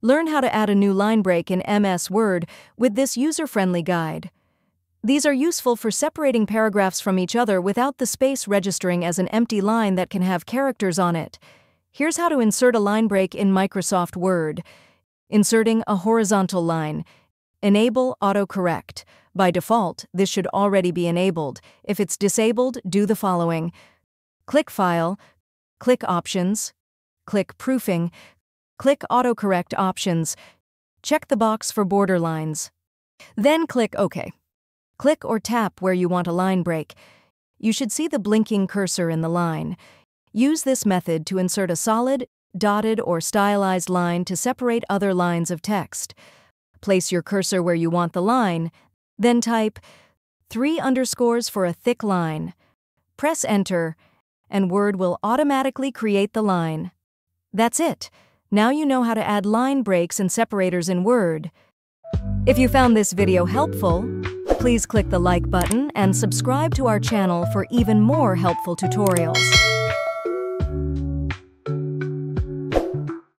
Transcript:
Learn how to add a new line break in MS Word with this user-friendly guide. These are useful for separating paragraphs from each other without the space registering as an empty line that can have characters on it. Here's how to insert a line break in Microsoft Word. Inserting a horizontal line. Enable autocorrect. By default, this should already be enabled. If it's disabled, do the following. Click File, click Options, click Proofing, click Autocorrect Options, check the box for border lines. Then click OK. Click or tap where you want a line break. You should see the blinking cursor in the line. Use this method to insert a solid, dotted, or stylized line to separate other lines of text. Place your cursor where you want the line, then type three underscores for a thick line. Press Enter, and Word will automatically create the line. That's it. Now you know how to add line breaks and separators in Word. If you found this video helpful, please click the like button and subscribe to our channel for even more helpful tutorials.